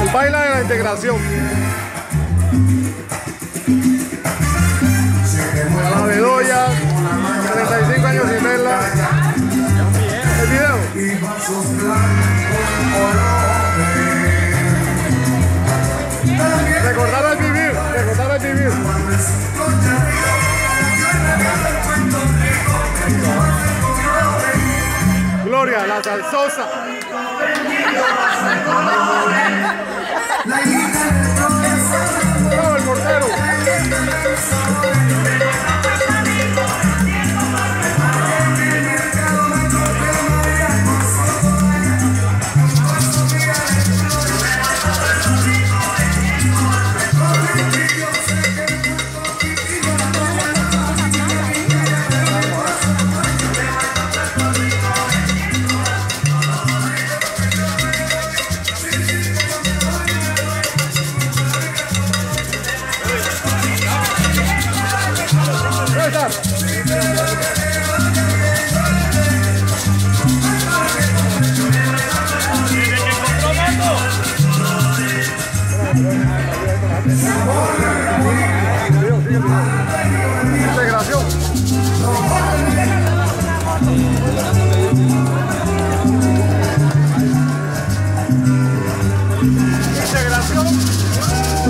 El baile de la integración. La Bedoya, 35 años sin verla. El video. Recordar al vivir, recordar al vivir. Gloria, la salsosa.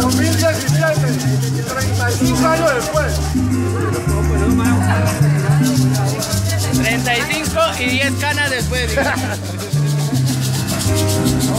2017, 35 años después. Y 10 canas después.